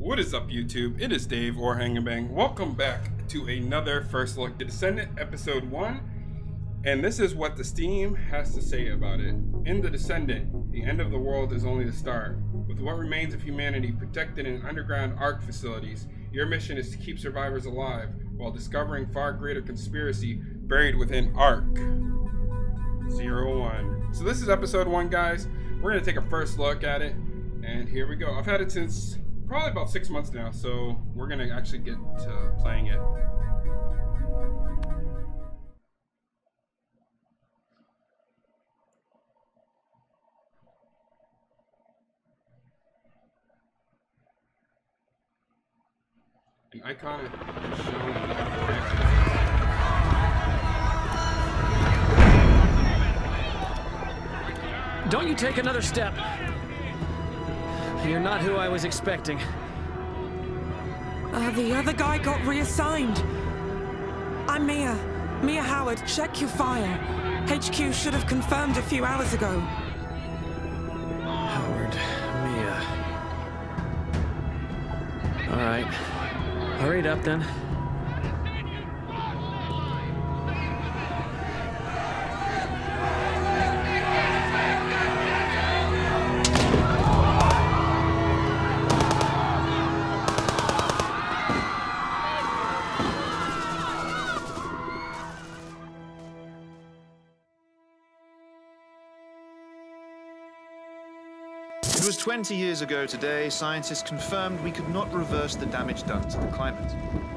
What is up, YouTube? It is Dave or Hang and Bang. Welcome back to another First Look The Descendant Episode 1. And this is what the Steam has to say about it. In The Descendant, the end of the world is only the start. With what remains of humanity protected in underground Ark facilities, your mission is to keep survivors alive while discovering far greater conspiracy buried within Ark. Zero one. So this is episode one, guys. We're gonna take a first look at it, and here we go. I've had it since probably about six months now, so we're gonna actually get to playing it. An icon. Don't you take another step. You're not who I was expecting. Uh, the other guy got reassigned. I'm Mia. Mia Howard, check your file. HQ should have confirmed a few hours ago. Howard, Mia. All right. Hurry it up then. 20 years ago today, scientists confirmed we could not reverse the damage done to the climate.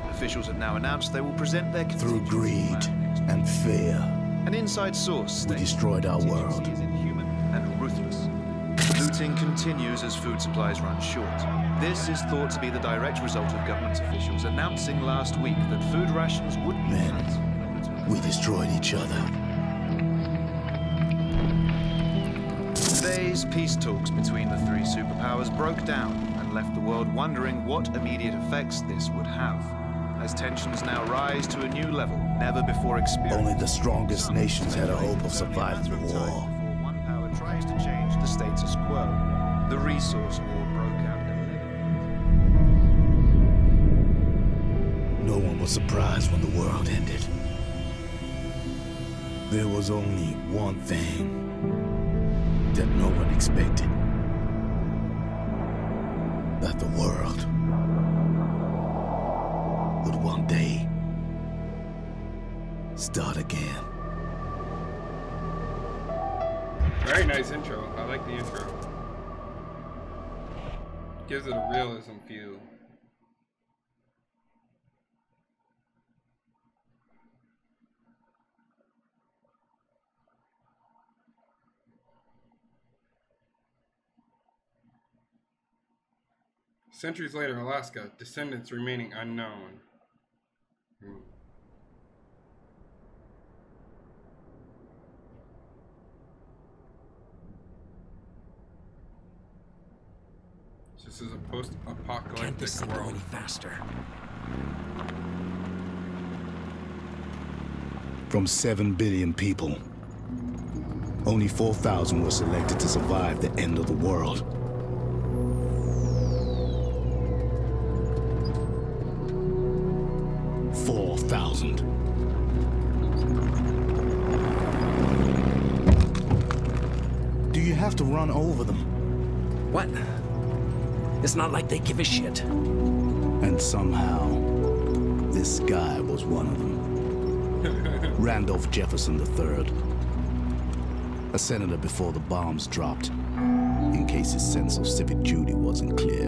Officials have now announced they will present their Through greed plan next week. and fear, An inside source we destroyed our world. is inhuman and ruthless. Looting continues as food supplies run short. This is thought to be the direct result of government officials announcing last week that food rations would be Men, we destroyed each other. Today's peace talks between the three superpowers broke down and left the world wondering what immediate effects this would have. As tensions now rise to a new level, never before experienced. Only the strongest Some nations had a hope of it's only a surviving the matter of time war. Before one power tries to change the status quo. The resource war broke out in No one was surprised when the world ended. There was only one thing that no one expected. That the world would one day start again. Very nice intro. I like the intro. Gives it a realism feel. Centuries later, Alaska, descendants remaining unknown. Hmm. This is a Can't post-apocalyptic this thing go world. any faster? From 7 billion people, only 4,000 were selected to survive the end of the world. What? It's not like they give a shit. And somehow, this guy was one of them. Randolph Jefferson III. A senator before the bombs dropped, in case his sense of civic duty wasn't clear.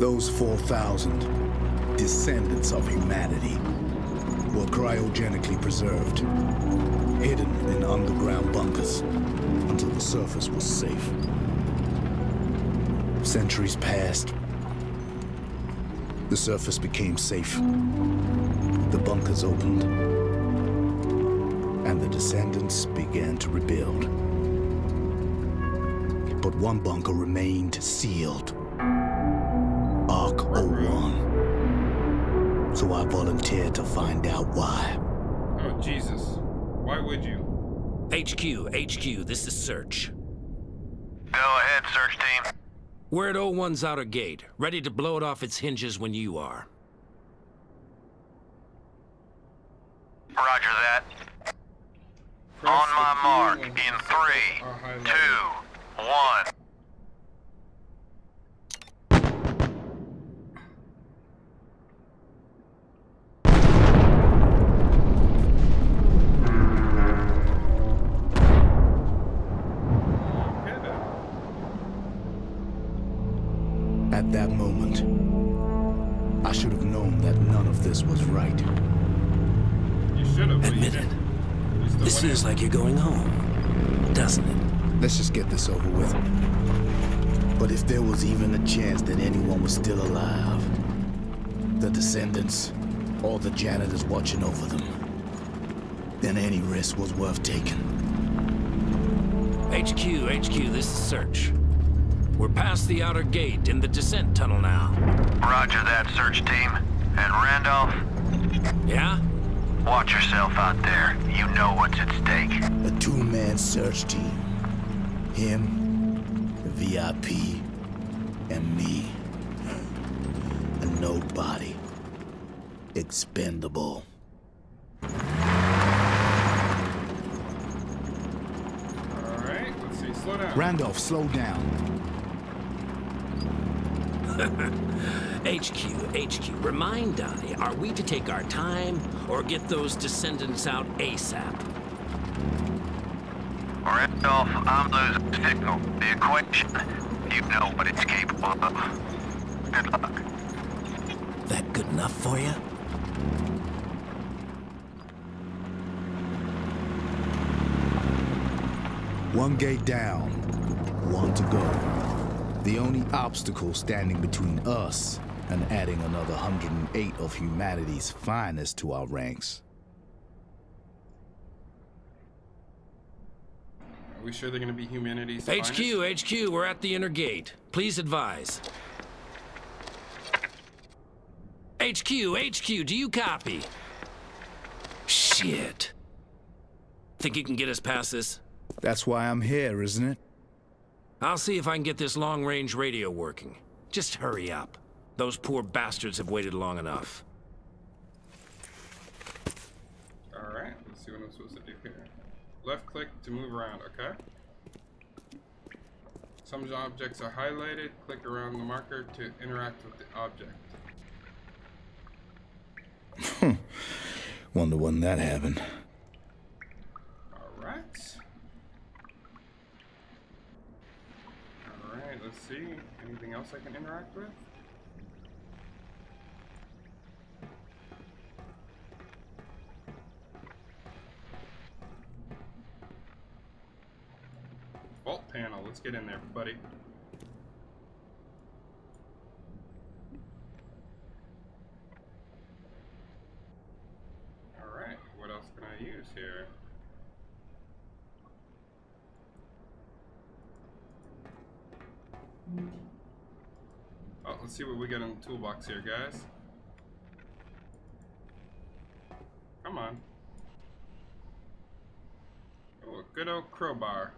Those 4,000 descendants of humanity were cryogenically preserved, hidden in underground bunkers until the surface was safe. Centuries passed. The surface became safe. The bunkers opened. And the descendants began to rebuild. But one bunker remained sealed. Volunteered to find out why. Oh, Jesus. Why would you? HQ, HQ, this is Search. Go ahead, search team. We're at O1's outer gate, ready to blow it off its hinges when you are. Roger that. Press On my mark, in circles three, are highlighted. two, one. Let's just get this over with. But if there was even a chance that anyone was still alive, the descendants, or the janitors watching over them, then any risk was worth taking. HQ, HQ, this is Search. We're past the outer gate in the descent tunnel now. Roger that, search team. And Randolph, Yeah? watch yourself out there. You know what's at stake. A two-man search team. Him, the VIP, and me. A nobody. Expendable. All right. Let's see. Slow down. Randolph, slow down. HQ, HQ, remind Donnie, are we to take our time or get those descendants out ASAP? Randolph, I'm losing signal. The equation, you know what it's capable of. Good luck. That good enough for you? One gate down, one to go. The only obstacle standing between us and adding another 108 of humanity's finest to our ranks. We sure they're gonna be humanity's HQ, finest? HQ, we're at the inner gate. Please advise. HQ, HQ, do you copy? Shit. Think you can get us past this? That's why I'm here, isn't it? I'll see if I can get this long-range radio working. Just hurry up. Those poor bastards have waited long enough. All right. Let's see what I'm supposed to do here. Left click to move around. Okay. Some objects are highlighted. Click around the marker to interact with the object. Wonder when that happened. All right. All right. Let's see. Anything else I can interact with? Panel. Let's get in there, buddy. All right. What else can I use here? Oh, let's see what we got in the toolbox here, guys. Come on. Oh, a good old crowbar.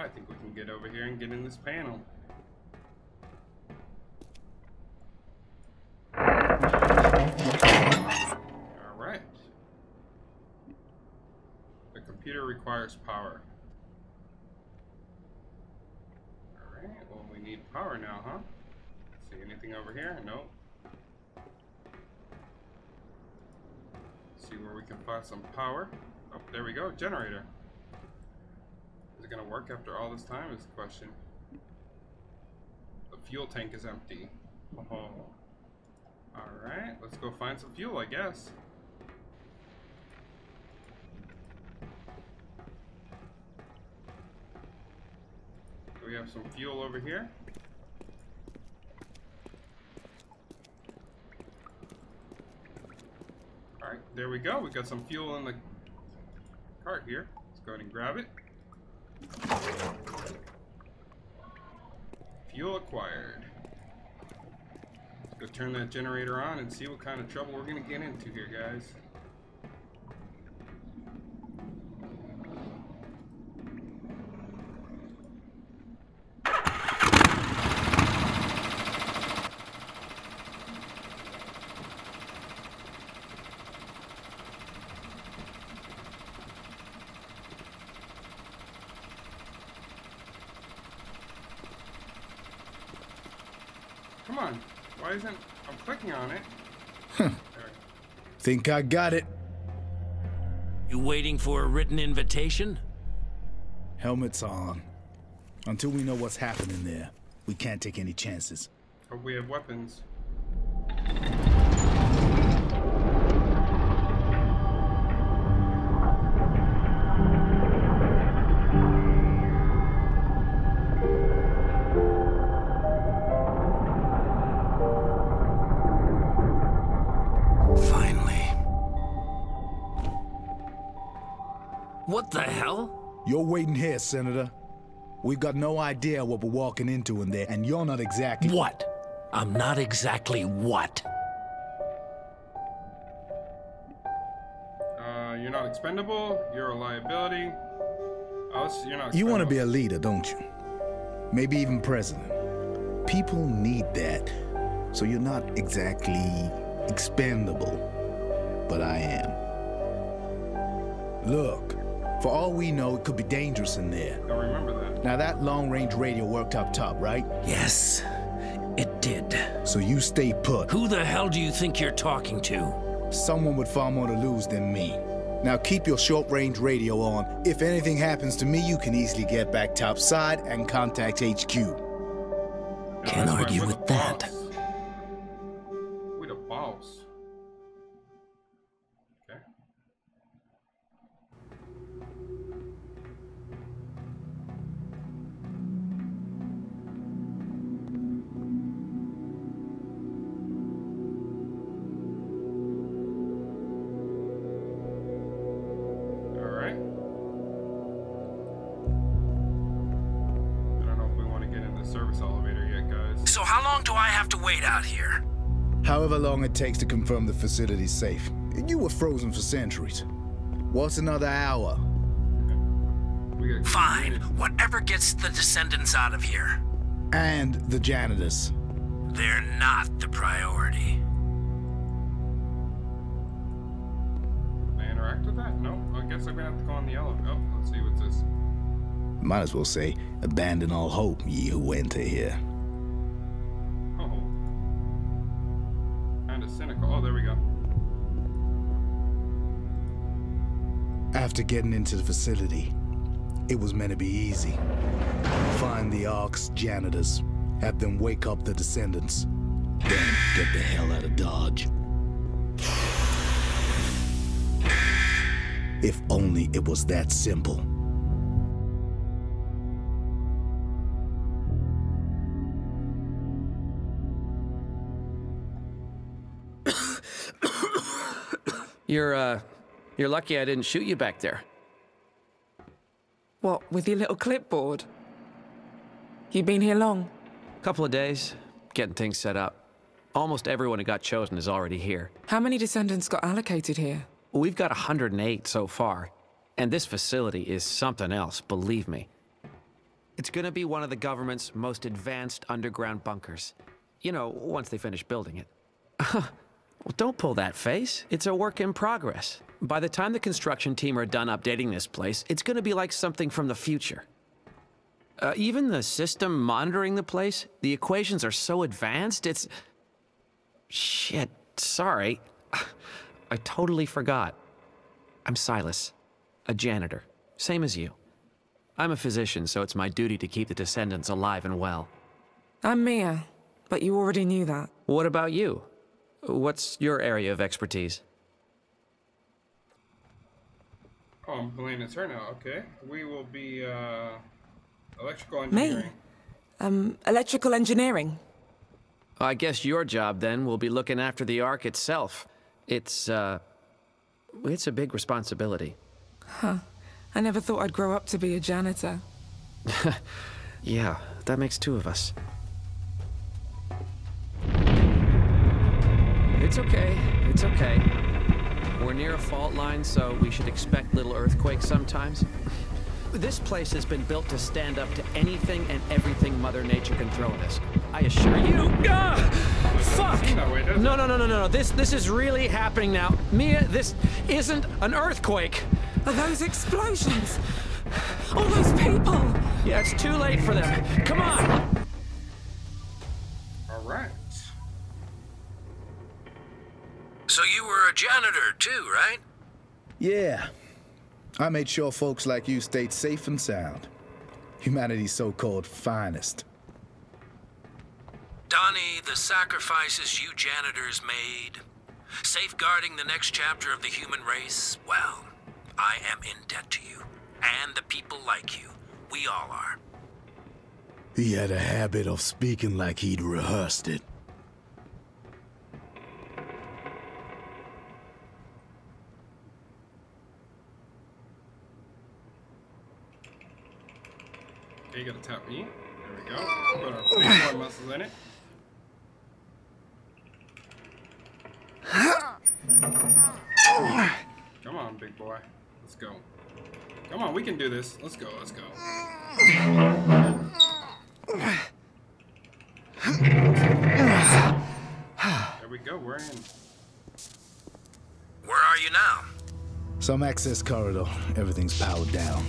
I think we can get over here and get in this panel. Alright. The computer requires power. Alright, well we need power now, huh? See anything over here? Nope. See where we can find some power. Oh, there we go, generator. Gonna work after all this time is the question. The fuel tank is empty. Oh. Alright, let's go find some fuel, I guess. We have some fuel over here? Alright, there we go. We got some fuel in the cart here. Let's go ahead and grab it. Fuel acquired. Let's go turn that generator on and see what kind of trouble we're gonna get into here, guys. on. Why isn't I'm clicking on it? There. Think I got it. You waiting for a written invitation? Helmets on. Until we know what's happening there, we can't take any chances. Hope we have weapons. You're waiting here, Senator. We've got no idea what we're walking into in there, and you're not exactly. What? I'm not exactly what? Uh, you're not expendable. You're a liability. This- you're not. You want to be a leader, don't you? Maybe even president. People need that. So you're not exactly expendable. But I am. Look, for all we know, it could be dangerous in there. Don't remember that. Now, that long range radio worked up top, right? Yes, it did. So you stay put. Who the hell do you think you're talking to? Someone with far more to lose than me. Now keep your short range radio on. If anything happens to me, you can easily get back topside and contact HQ. Can't argue with the that. Takes to confirm the facility's safe. You were frozen for centuries. What's another hour? Fine, whatever gets the descendants out of here. And the janitors. They're not the priority. Can interact with that? No. I guess I'm gonna have to go on the elevator. Oh, let's see what's this. Might as well say, abandon all hope, ye who enter here. Cynical. Oh, there we go. After getting into the facility, it was meant to be easy. Find the Ark's janitors, have them wake up the descendants, then get the hell out of Dodge. If only it was that simple. You're, uh, you're lucky I didn't shoot you back there. What, with your little clipboard? You been here long? Couple of days, getting things set up. Almost everyone who got chosen is already here. How many descendants got allocated here? We've got 108 so far, and this facility is something else, believe me. It's gonna be one of the government's most advanced underground bunkers. You know, once they finish building it. well, don't pull that face. It's a work in progress. By the time the construction team are done updating this place, it's gonna be like something from the future. Uh, even the system monitoring the place, the equations are so advanced, it's. Shit, sorry. I totally forgot. I'm Silas, a janitor, same as you. I'm a physician, so it's my duty to keep the descendants alive and well. I'm Mia, but you already knew that. What about you? What's your area of expertise? Oh, I'm playing it's her. Okay. We will be uh, electrical Me? engineering. Um, electrical engineering. I guess your job then will be looking after the Ark itself. It's, uh. It's a big responsibility. Huh. I never thought I'd grow up to be a janitor. Yeah, that makes two of us. It's okay. It's okay. We're near a fault line, so we should expect little earthquakes sometimes. This place has been built to stand up to anything and everything Mother Nature can throw at us. I assure you. Ah! Fuck! seem that way, does No, no, no, no, no, no. This, this is really happening now. Mia, this isn't an earthquake. Are those explosions? All those people! Yeah, it's too late for them. Come on! A janitor too, right? Yeah. I made sure folks like you stayed safe and sound. Humanity's so-called finest. Donnie, the sacrifices you janitors made, safeguarding the next chapter of the human race, well, I am in debt to you. And the people like you. We all are. He had a habit of speaking like he'd rehearsed it. Okay, you gotta tap E. There we go. Put our big boy muscles in it. Come on, big boy. Let's go. Come on, we can do this. Let's go, let's go. There we go, we're in. Where are you now? Some access corridor. Everything's powered down.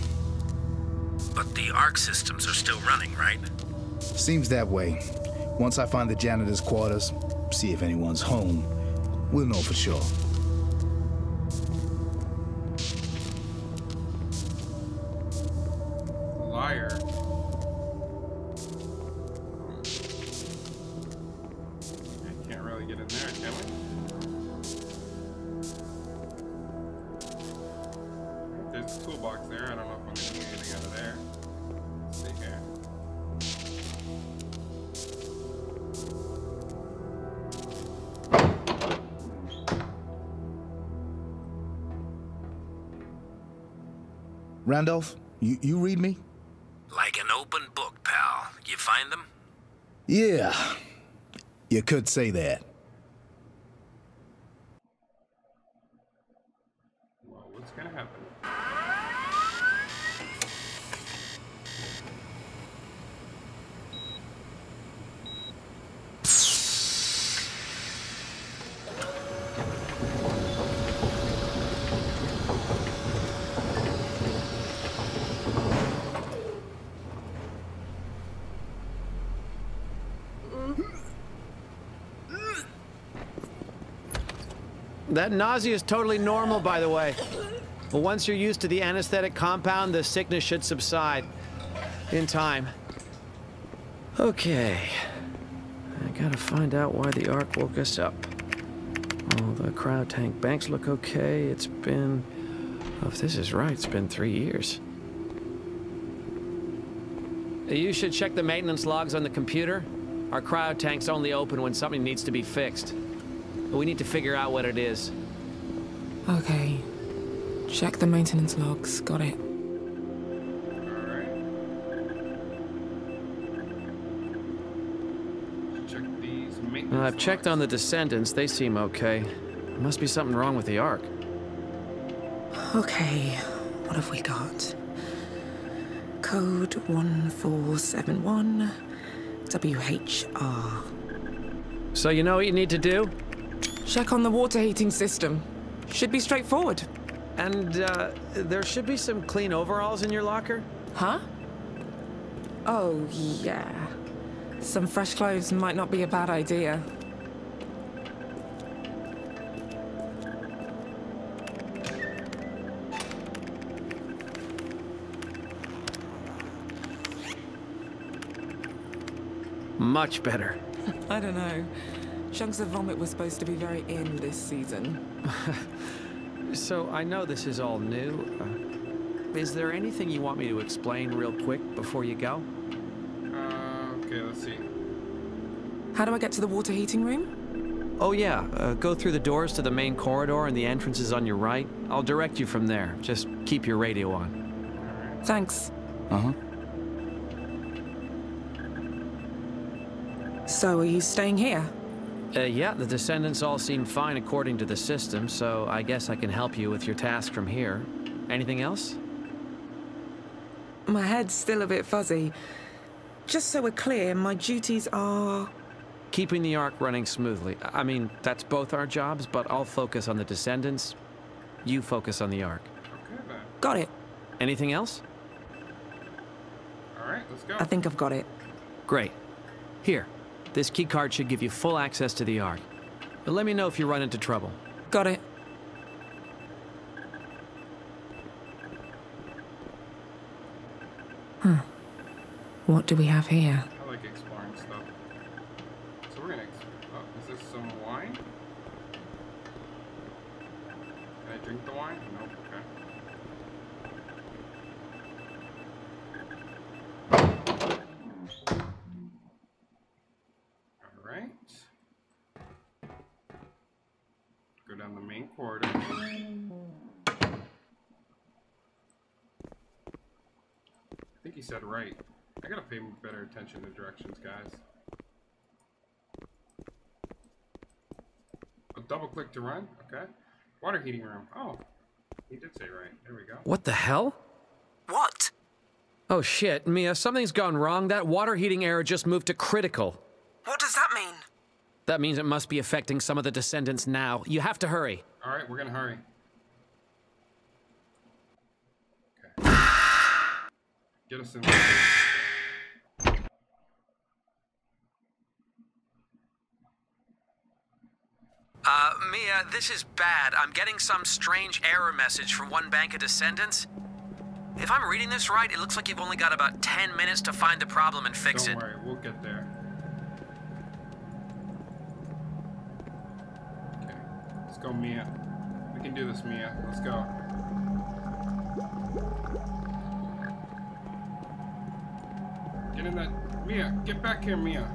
But the Ark systems are still running, right? Seems that way. Once I find the janitor's quarters, see if anyone's home, we'll know for sure. Randolph, you, you read me? Like an open book, pal. You find them? Yeah. You could say that. Well, what's gonna happen? That nausea is totally normal, by the way. But once you're used to the anesthetic compound, the sickness should subside. In time. Okay. I gotta find out why the Ark woke us up. All the cryo tank banks look okay. It's been... oh, if this is right, it's been three years. You should check the maintenance logs on the computer. Our cryo tank's only open when something needs to be fixed. But we need to figure out what it is. Okay. Check the maintenance logs. Got it. Alright. Check these maintenance. Uh, I've checked on the descendants. They seem okay. There must be something wrong with the Ark. Okay. What have we got? Code 1471 WHR. So you know what you need to do? Check on the water heating system. Should be straightforward. And uh, there should be some clean overalls in your locker. Huh? Oh, yeah. Some fresh clothes might not be a bad idea. Much better. I don't know. Chunks of vomit were supposed to be very in this season. So I know this is all new. Uh, is there anything you want me to explain real quick before you go? Uh, okay, let's see. How do I get to the water heating room? Oh yeah, uh, go through the doors to the main corridor and the entrance is on your right. I'll direct you from there. Just keep your radio on. Thanks. Uh-huh. So, are you staying here? Uh, yeah, the descendants all seem fine according to the system, so I guess I can help you with your task from here. Anything else? My head's still a bit fuzzy. Just so we're clear, my duties are. Keeping the Ark running smoothly. I mean, that's both our jobs, but I'll focus on the descendants. You focus on the Ark. Okay then. Got it. Anything else? Alright, let's go. I think I've got it. Great. Here, this key card should give you full access to the Ark. But let me know if you run into trouble. Got it. Hmm. What do we have here? I like exploring stuff. So we're gonna. Ex- oh, is this some wine? Can I drink the wine? Nope. Okay. All right. Go down the main corridor. I think he said right. I gotta pay better attention to directions, guys. A double click to run. Okay. Water heating room. Oh, he did say right. There we go. What the hell? What? Oh shit, Mia, something's gone wrong. That water heating error just moved to critical. What does that mean? That means it must be affecting some of the descendants now. You have to hurry. All right, we're gonna hurry. Get us in. Uh, Mia, this is bad. I'm getting some strange error message from one bank of descendants. If I'm reading this right, it looks like you've only got about 10 minutes to find the problem and fix Don't it. worry, we'll get there. Okay, let's go, Mia. We can do this, Mia. Let's go. Get in that. Mia, get back here, Mia.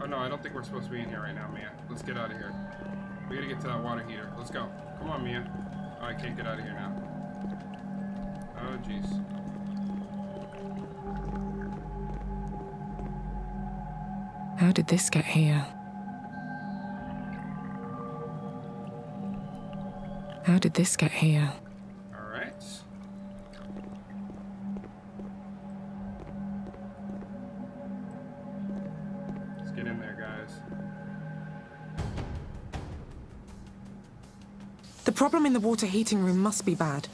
Oh no, I don't think we're supposed to be in here right now, Mia. Let's get out of here. We gotta get to that water heater. Let's go. Come on, Mia. Oh, I can't get out of here now. Oh, jeez. How did this get here? How did this get here? All right. Let's get in there, guys. The problem in the water heating room must be bad.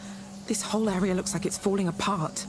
This whole area looks like it's falling apart.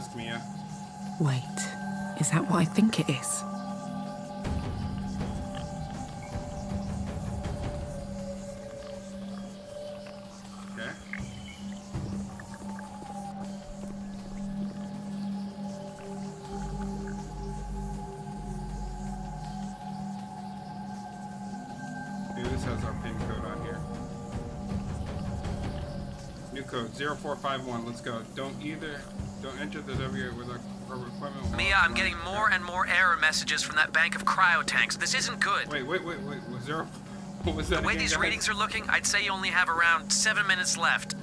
Get in that desk, Mia. Wait, is that what I think it is? Okay. Maybe this has our pin code on here. New code 0451. Let's go. Don't either. Don't enter the W with our equipment. Mia, I'm getting more and more error messages from that bank of cryo tanks. This isn't good. Wait, wait, wait, wait. Was there? What was that? The way again, these guys? readings are looking, I'd say you only have around seven minutes left.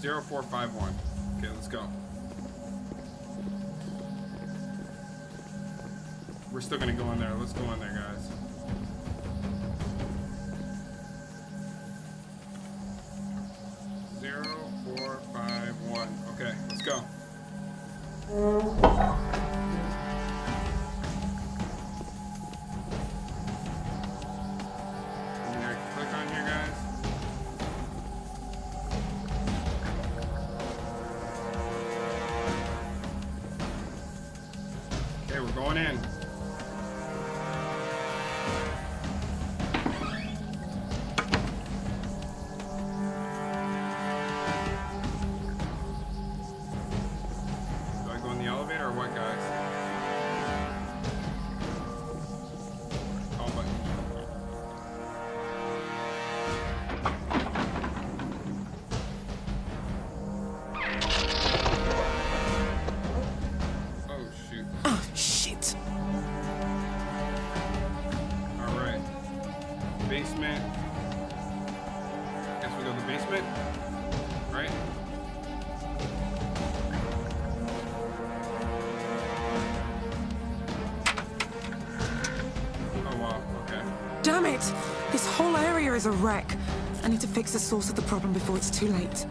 Zero four five one. Okay, let's go. We're still gonna go in there. Let's go in there, guys. Go. Damn it! This whole area is a wreck. I need to fix the source of the problem before it's too late.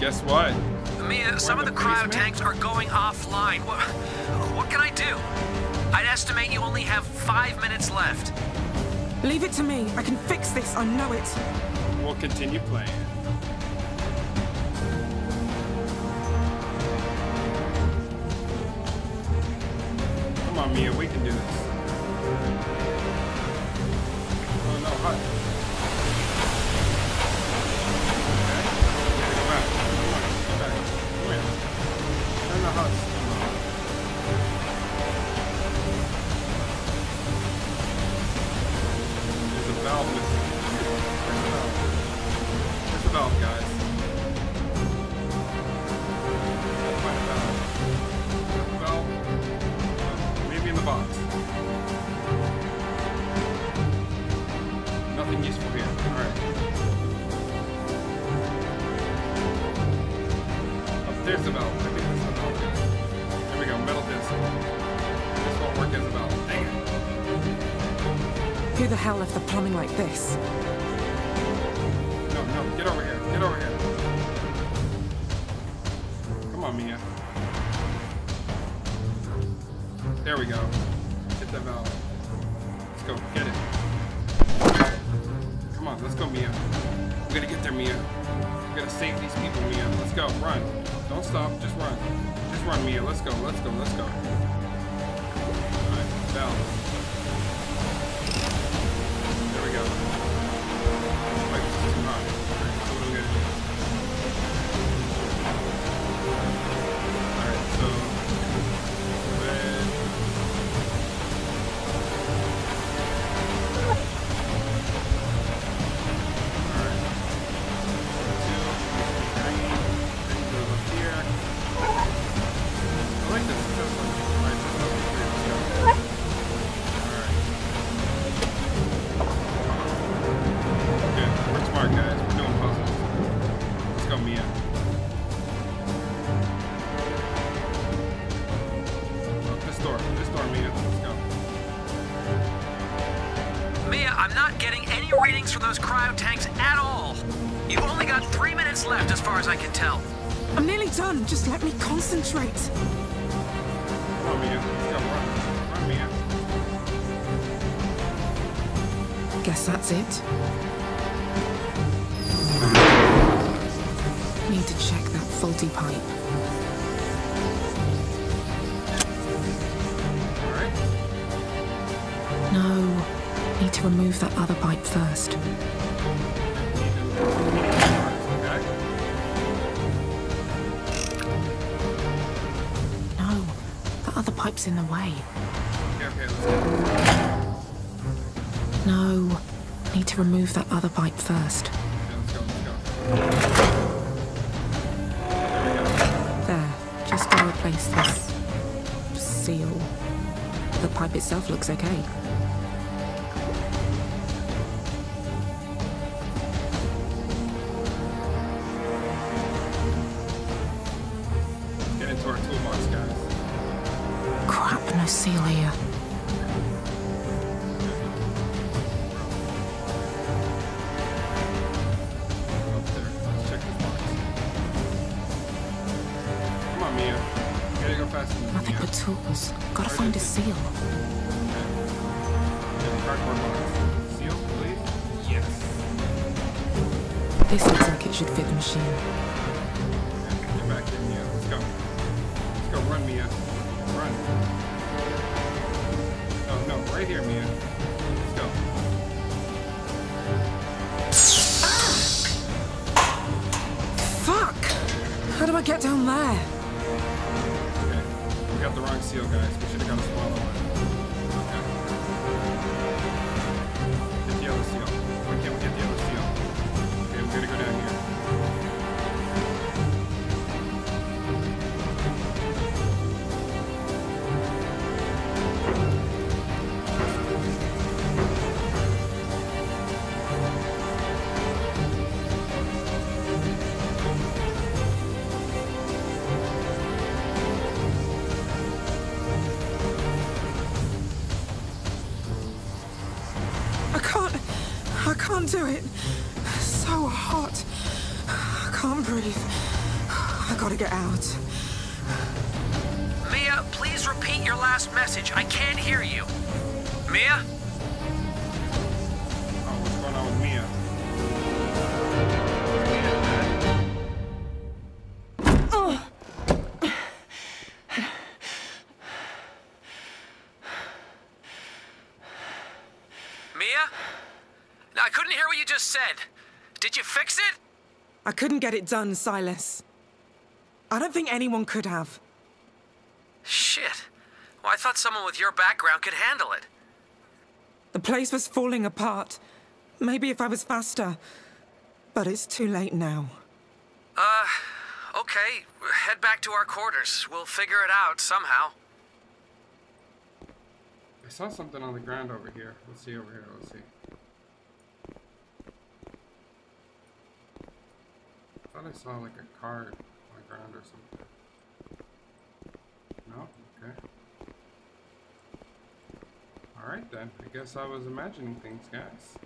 guess what? Mia, some of the cryo tanks are going offline. What, what can I do? I'd estimate you only have five minutes left. Leave it to me. I can fix this. I know it. We'll continue playing. Come on, Mia. We can do this. Who the hell left the plumbing like this? that's it. Need to check that faulty pipe. No, need to remove that other pipe first. No, the other pipe's in the way. remove that other pipe first. There, just go replace this seal. The pipe itself looks okay. Seal, guys. We should have got a smaller out. Mia, please repeat your last message. I can't hear you. Mia? Oh, what's going on with Mia? Oh. Mia? No, I couldn't hear what you just said. Did you fix it? I couldn't get it done, Silas. I don't think anyone could have. Shit. Well, I thought someone with your background could handle it. The place was falling apart. Maybe if I was faster. But it's too late now. Uh, okay. Head back to our quarters. We'll figure it out somehow. I saw something on the ground over here. Let's see over here. Let's see. I thought I saw like a card ground or something. No? Okay. Alright then. I guess I was imagining things, guys.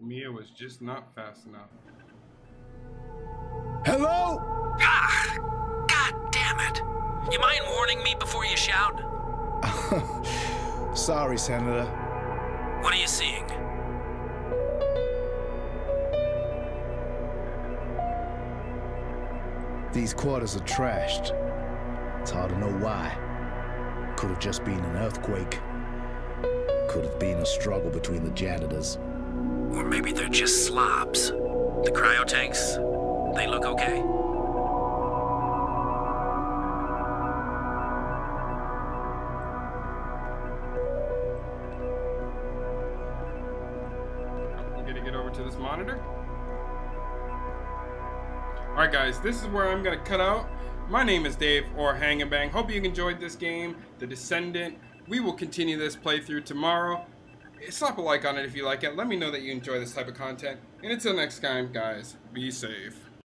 Mia was just not fast enough. Hello? Damn it! You mind warning me before you shout? Sorry, Senator. What are you seeing? These quarters are trashed. It's hard to know why. Could have just been an earthquake. Could have been a struggle between the janitors. Or maybe they're just slobs. The cryo tanks, they look okay. This is where I'm gonna cut out. My name is Dave or Hang and Bang. Hope you enjoyed this game, The Descendant. We will continue this playthrough tomorrow. Slap a like on it if you like it. Let me know that you enjoy this type of content. And until next time, guys, be safe.